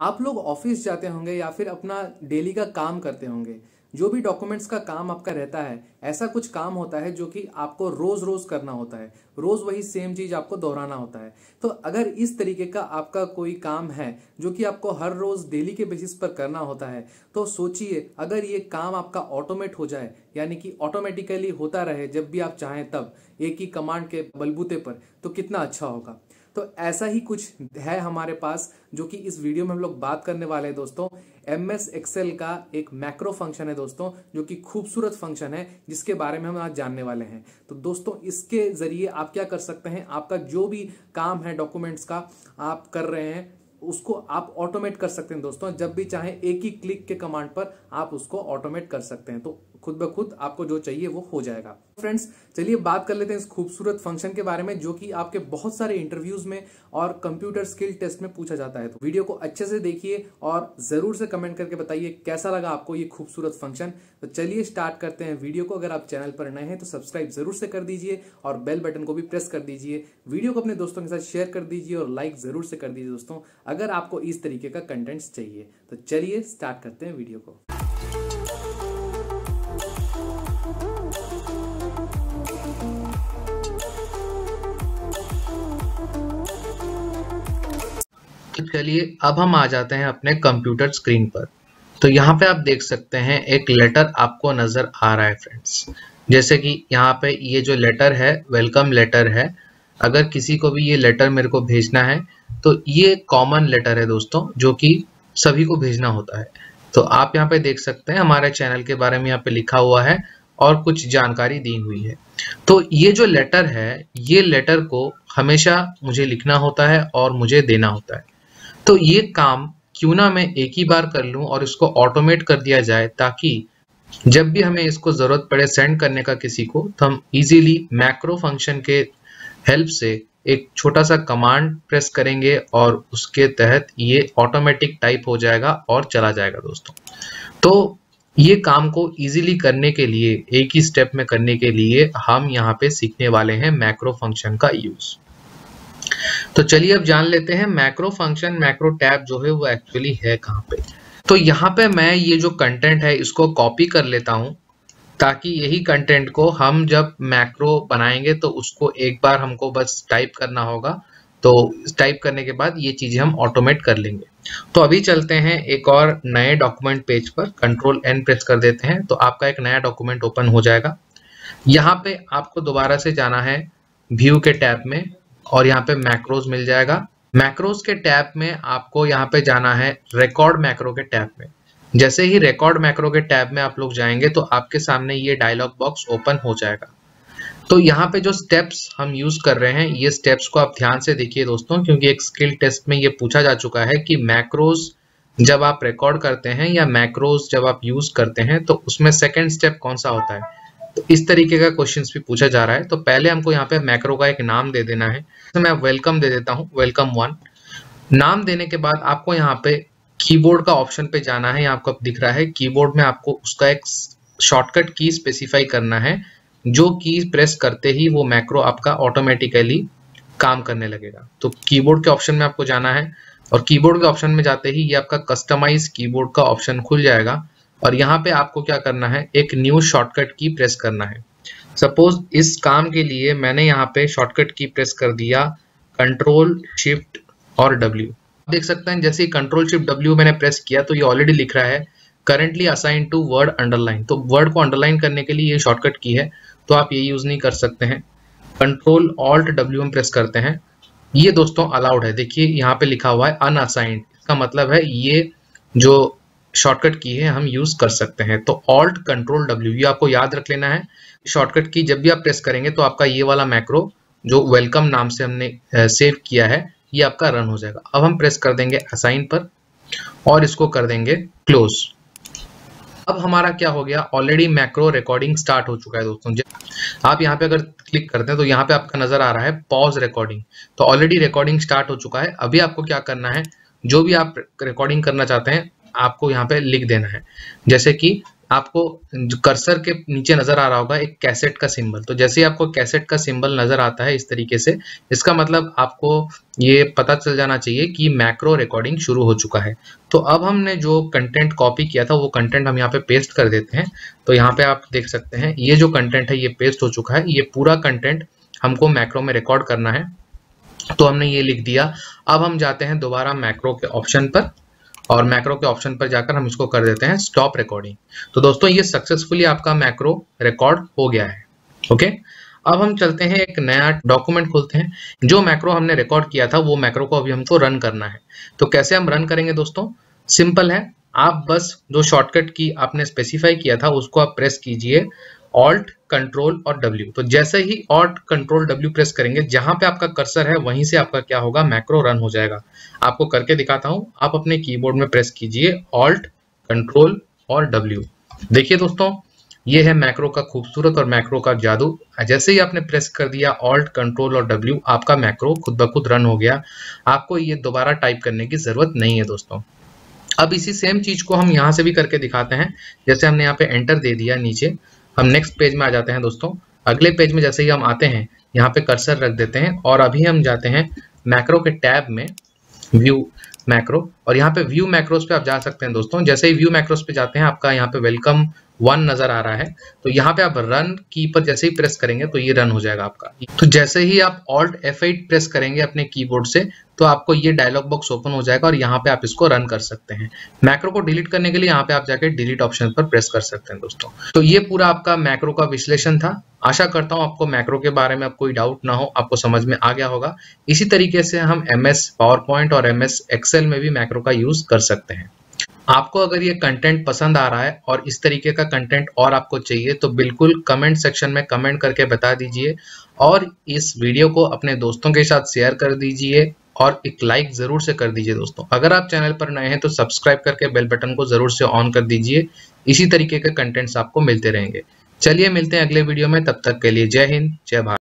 आप लोग ऑफ़िस जाते होंगे या फिर अपना डेली का काम करते होंगे, जो भी डॉक्यूमेंट्स का काम आपका रहता है, ऐसा कुछ काम होता है जो कि आपको रोज रोज करना होता है। रोज वही सेम चीज़ आपको दोहराना होता है। तो अगर इस तरीके का आपका कोई काम है, जो कि आपको हर रोज डेली के बेसिस पर करना होता है तो सोचिए, अगर ये काम आपका ऑटोमेट हो जाए, यानी कि ऑटोमेटिकली होता रहे जब भी आप चाहें तब, एक ही कमांड के बलबूते पर तो कितना अच्छा होगा। तो ऐसा ही कुछ है हमारे पास जो कि इस वीडियो में हम लोग बात करने वाले हैं दोस्तों। एम एस एक्सेल का एक मैक्रो फ़ंक्शन है दोस्तों, जो कि खूबसूरत फ़ंक्शन है, जिसके बारे में हम आज जानने वाले हैं। तो दोस्तों, इसके ज़रिए आप क्या कर सकते हैं? आपका जो भी काम है डॉक्यूमेंट्स का, आप कर रहे हैं, उसको आप ऑटोमेट कर सकते हैं दोस्तों। जब भी चाहे, एक ही क्लिक के कमांड पर आप उसको ऑटोमेट कर सकते हैं। तो खुद ब खुद आपको जो चाहिए वो हो जाएगा। फ्रेंड्स चलिए बात कर लेते हैं इस खूबसूरत फ़ंक्शन के बारे में जो कि आपके बहुत सारे इंटरव्यूज़ में और कंप्यूटर स्किल टेस्ट में पूछा जाता है। तो वीडियो को अच्छे से देखिए और ज़रूर से कमेंट करके बताइए कैसा लगा आपको ये खूबसूरत फ़ंक्शन तो चलिए स्टार्ट करते हैं वीडियो को। अगर आप चैनल पर नए हैं तो सब्सक्राइब ज़रूर से कर दीजिए और बेल बटन को भी प्रेस कर दीजिए। वीडियो को अपने दोस्तों के साथ शेयर कर दीजिए और लाइक ज़रूर से कर दीजिए दोस्तों, अगर आपको इस तरीके का कंटेंट्स चाहिए। तो चलिए स्टार्ट करते हैं वीडियो को। चलिए, अब हम आ जाते हैं अपने कंप्यूटर स्क्रीन पर। तो यहाँ पे आप देख सकते हैं, एक लेटर आपको नज़र आ रहा है फ्रेंड्स जैसे कि यहाँ पे ये जो लेटर है वेलकम लेटर है, अगर किसी को भी ये लेटर मेरे को भेजना है तो ये कॉमन लेटर है दोस्तों, जो कि सभी को भेजना होता है। तो आप यहाँ पे देख सकते हैं, हमारे चैनल के बारे में यहाँ पे लिखा हुआ है और कुछ जानकारी दी हुई है। तो ये जो लेटर है, ये लेटर को हमेशा मुझे लिखना होता है और मुझे देना होता है। तो ये काम क्यों ना मैं एक ही बार कर लूँ और इसको ऑटोमेट कर दिया जाए ताकि जब भी हमें इसको ज़रूरत पड़े सेंड करने का किसी को तो हम इजीली मैक्रो फ़ंक्शन के हेल्प से एक छोटा सा कमांड प्रेस करेंगे और उसके तहत ये ऑटोमेटिक टाइप हो जाएगा और चला जाएगा दोस्तों। तो ये काम को इजीली करने के लिए, एक ही स्टेप में करने के लिए हम यहाँ पे सीखने वाले हैं मैक्रो फ़ंक्शन का यूज़ तो चलिए अब जान लेते हैं मैक्रो फ़ंक्शन मैक्रो टैब जो है वो एक्चुअली है कहाँ पे। तो यहाँ पे मैं ये जो कंटेंट है, इसको कॉपी कर लेता हूँ, ताकि यही कंटेंट को हम जब मैक्रो बनाएँगे तो उसको एक बार हमको बस टाइप करना होगा। तो टाइप करने के बाद ये चीज़ें हम ऑटोमेट कर लेंगे। तो अभी चलते हैं एक और नए डॉक्यूमेंट पेज पर कंट्रोल एन प्रेस कर देते हैं तो आपका एक नया डॉक्यूमेंट ओपन हो जाएगा। यहाँ पे आपको दोबारा से जाना है व्यू के टैब में। और यहाँ पे मैक्रोज मिल जाएगा। मैक्रोज के टैब में आपको यहाँ पे जाना है रिकॉर्ड मैक्रो के टैब में। जैसे ही रिकॉर्ड मैक्रो के टैब में आप लोग जाएँगे तो आपके सामने ये डायलॉग बॉक्स ओपन हो जाएगा। तो यहाँ पे जो स्टेप्स हम यूज़ कर रहे हैं, ये स्टेप्स को आप ध्यान से देखिए दोस्तों, क्योंकि एक स्किल टेस्ट में ये पूछा जा चुका है कि मैक्रोज जब आप रिकॉर्ड करते हैं या मैक्रोज जब आप यूज़ करते हैं तो उसमें सेकेंड स्टेप कौन सा होता है? तो इस तरीके का क्वेश्चन भी पूछा जा रहा है। तो पहले हमको यहाँ पे मैक्रो का एक नाम दे देना है। तो मैं वेलकम दे देता हूँ वेलकम वन नाम देने के बाद आपको यहाँ पे कीबोर्ड का ऑप्शन पे जाना है। आपको दिख रहा है कीबोर्ड में आपको उसका एक शॉर्टकट की स्पेसिफाई करना है। जो की प्रेस करते ही वो मैक्रो आपका ऑटोमेटिकली काम करने लगेगा। तो कीबोर्ड के ऑप्शन में आपको जाना है और कीबोर्ड के ऑप्शन में जाते ही ये आपका कस्टमाइज कीबोर्ड का ऑप्शन खुल जाएगा। और यहाँ पे आपको क्या करना है, एक न्यू शॉर्टकट की प्रेस करना है। सपोज़ इस काम के लिए मैंने यहाँ पे शॉर्टकट की प्रेस कर दिया कंट्रोल शिफ्ट और डब्ल्यू देख सकते हैं, जैसे कंट्रोल शिफ्ट डब्ल्यू मैंने प्रेस किया तो ये ऑलरेडी लिख रहा है currently assign to Word underline तो वर्ड को अंडरलाइन करने के लिए ये शॉर्टकट की है तो आप ये यूज़ नहीं कर सकते हैं। कंट्रोल ऑल्ट डब्ल्यू में प्रेस करते हैं। ये दोस्तों अलाउड है। देखिए, यहाँ पे लिखा हुआ है अनअसाइंड इसका मतलब है ये जो शॉर्टकट की है, हम यूज़ कर सकते हैं। तो ऑल्ट कंट्रोल डब्ल्यू ये आपको याद रख लेना है। शॉर्टकट की जब भी आप प्रेस करेंगे तो आपका ये वाला मैक्रो जो वेलकम नाम से हमने सेव किया है, ये आपका रन हो जाएगा। अब हम प्रेस कर देंगे असाइन पर और इसको कर देंगे क्लोज अब हमारा क्या हो गया? ऑलरेडी मैक्रो रिकॉर्डिंग स्टार्ट हो चुका है दोस्तों। आप यहाँ पे अगर क्लिक करते हैं तो यहाँ पे आपका नज़र आ रहा है पॉज रिकॉर्डिंग तो ऑलरेडी रिकॉर्डिंग स्टार्ट हो चुका है। अभी आपको क्या करना है? जो भी आप रिकॉर्डिंग करना चाहते हैं आपको यहाँ पे लिख देना है। जैसे कि आपको कर्सर के नीचे नज़र आ रहा होगा एक कैसेट का सिंबल तो जैसे ही आपको कैसेट का सिंबल नज़र आता है इस तरीके से, इसका मतलब आपको ये पता चल जाना चाहिए कि मैक्रो रिकॉर्डिंग शुरू हो चुका है। तो अब हमने जो कंटेंट कॉपी किया था, वो कंटेंट हम यहाँ पे पेस्ट कर देते हैं। तो यहाँ पे आप देख सकते हैं, ये जो कंटेंट है, ये पेस्ट हो चुका है। ये पूरा कंटेंट हमको मैक्रो में रिकॉर्ड करना है। तो हमने ये लिख दिया। अब हम जाते हैं दोबारा मैक्रो के ऑप्शन पर। और मैक्रो के ऑप्शन पर जाकर हम इसको कर देते हैं स्टॉप रिकॉर्डिंग तो दोस्तों, ये सक्सेसफुली आपका मैक्रो रिकॉर्ड हो गया है। ओके अब हम चलते हैं, एक नया डॉक्यूमेंट खोलते हैं। जो मैक्रो हमने रिकॉर्ड किया था, वो मैक्रो को अभी हमको रन करना है। तो कैसे हम रन करेंगे दोस्तों? सिंपल है। आप बस जो शॉर्टकट की आपने स्पेसिफाई किया था, उसको आप प्रेस कीजिए। ऑल्ट कंट्रोल और डब्ल्यू तो जैसे ही ऑल्ट कंट्रोल डब्ल्यू प्रेस करेंगे, जहाँ पे आपका कर्सर है, वहीं से आपका क्या होगा? मैक्रो रन हो जाएगा। आपको करके दिखाता हूँ, आप अपने कीबोर्ड में प्रेस कीजिए ऑल्ट कंट्रोल और डब्ल्यू देखिए दोस्तों, ये है मैक्रो का खूबसूरत और मैक्रो का जादू। जैसे ही आपने प्रेस कर दिया ऑल्ट कंट्रोल और डब्ल्यू आपका मैक्रो खुद ब खुद रन हो गया। आपको ये दोबारा टाइप करने की ज़रूरत नहीं है दोस्तों। अब इसी सेम चीज़ को हम यहाँ से भी करके दिखाते हैं। जैसे हमने यहाँ पे एंटर दे दिया नीचे। हम नेक्स्ट पेज में आ जाते हैं दोस्तों। अगले पेज में जैसे ही हम आते हैं, यहाँ पे कर्सर रख देते हैं और अभी हम जाते हैं मैक्रो के टैब में व्यू मैक्रो और यहाँ पे व्यू मैक्रोस पे आप जा सकते हैं दोस्तों। जैसे ही व्यू मैक्रोस पे जाते हैं, आपका यहाँ पे वेलकम वन नज़र आ रहा है। तो यहाँ पे आप रन की पर जैसे ही प्रेस करेंगे तो ये रन हो जाएगा आपका। तो जैसे ही आप ऑल्ट F8 प्रेस करेंगे अपने कीबोर्ड से तो आपको ये डायलॉग बॉक्स ओपन हो जाएगा और यहाँ पे आप इसको रन कर सकते हैं। मैक्रो को डिलीट करने के लिए यहाँ पे आप जाके डिलीट ऑप्शन पर प्रेस कर सकते हैं दोस्तों। तो ये पूरा आपका मैक्रो का विश्लेषण था। आशा करता हूँ आपको मैक्रो के बारे में अब कोई डाउट ना हो, आपको समझ में आ गया होगा। इसी तरीके से हम एम एस पावर पॉइंट और एम एस एक्सेल में भी मैक्रो का यूज़ कर सकते हैं। आपको अगर ये कंटेंट पसंद आ रहा है और इस तरीके का कंटेंट और आपको चाहिए तो बिल्कुल कमेंट सेक्शन में कमेंट करके बता दीजिए और इस वीडियो को अपने दोस्तों के साथ शेयर कर दीजिए और एक लाइक ज़रूर से कर दीजिए दोस्तों। अगर आप चैनल पर नए हैं तो सब्सक्राइब करके बेल बटन को ज़रूर से ऑन कर दीजिए। इसी तरीके के कंटेंट्स आपको मिलते रहेंगे। चलिए मिलते हैं अगले वीडियो में, तब तक के लिए जय हिंद, जय भारत।